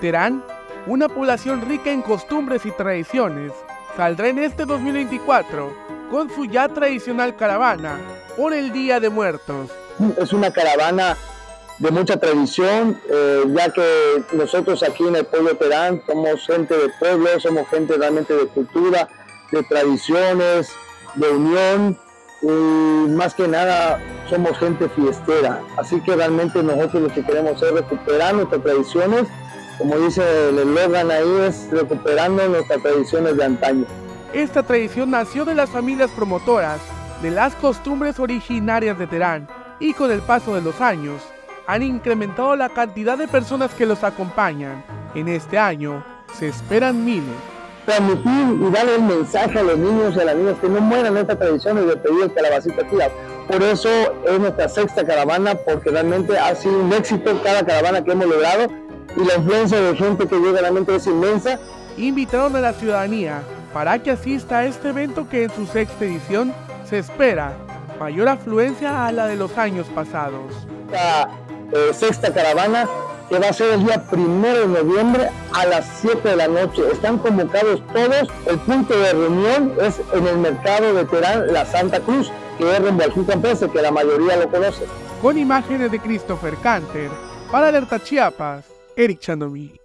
Terán, una población rica en costumbres y tradiciones, saldrá en este 2024 con su ya tradicional caravana por el Día de Muertos. Es una caravana de mucha tradición, eh, ya que nosotros aquí en el pueblo Terán somos gente de pueblo, somos gente realmente de cultura, de tradiciones, de unión y más que nada somos gente fiestera. Así que realmente nosotros lo que queremos es recuperar nuestras tradiciones, como dice el eslogan ahí, es recuperando nuestras tradiciones de antaño. Esta tradición nació de las familias promotoras, de las costumbres originarias de Terán, y con el paso de los años, han incrementado la cantidad de personas que los acompañan. En este año, se esperan miles. Transmitir y darle el mensaje a los niños y a las niñas que no mueran estas tradiciones de pedir el calabacito aquí. Por eso es nuestra sexta caravana, porque realmente ha sido un éxito cada caravana que hemos logrado y la influencia de gente que llega realmente es inmensa. Invitaron a la ciudadanía para que asista a este evento que en su sexta edición se espera mayor afluencia a la de los años pasados. Esta eh, sexta caravana que va a ser el día primero de noviembre a las 7 de la noche. Están convocados todos. El punto de reunión es en el mercado de Terán, la Santa Cruz, que es rumbo al Campese, que la mayoría lo conoce. Con imágenes de Christopher Canter, para Alerta Chiapas, Eric Chandomí.